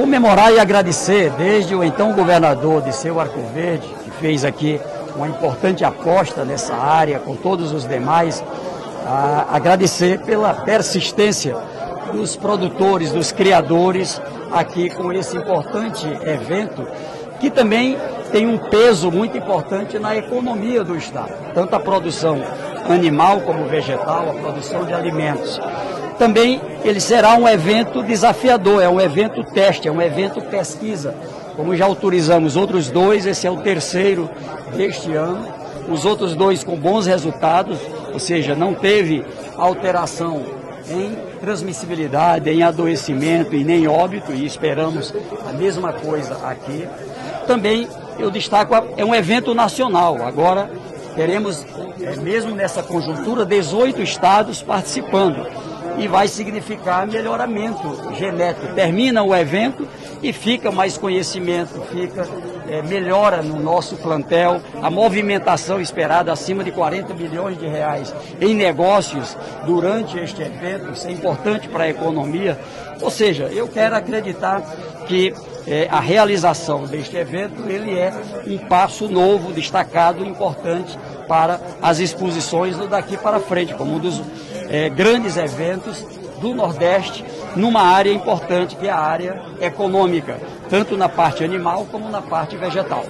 comemorar e agradecer desde o então governador de Seu Arco Verde, que fez aqui uma importante aposta nessa área, com todos os demais, agradecer pela persistência dos produtores, dos criadores aqui com esse importante evento, que também tem um peso muito importante na economia do Estado, tanto a produção animal como vegetal, a produção de alimentos. Também ele será um evento desafiador, é um evento teste, é um evento pesquisa. Como já autorizamos outros dois, esse é o terceiro deste ano. Os outros dois com bons resultados, ou seja, não teve alteração em transmissibilidade, em adoecimento e nem óbito, e esperamos a mesma coisa aqui. Também eu destaco, é um evento nacional. Agora teremos, é, mesmo nessa conjuntura, 18 estados participando e vai significar melhoramento genético. Termina o evento e fica mais conhecimento, fica é, melhora no nosso plantel, a movimentação esperada acima de 40 bilhões de reais em negócios durante este evento, isso é importante para a economia. Ou seja, eu quero acreditar que é, a realização deste evento ele é um passo novo, destacado, importante para as exposições daqui para frente, como um dos é, grandes eventos do Nordeste numa área importante que é a área econômica, tanto na parte animal como na parte vegetal.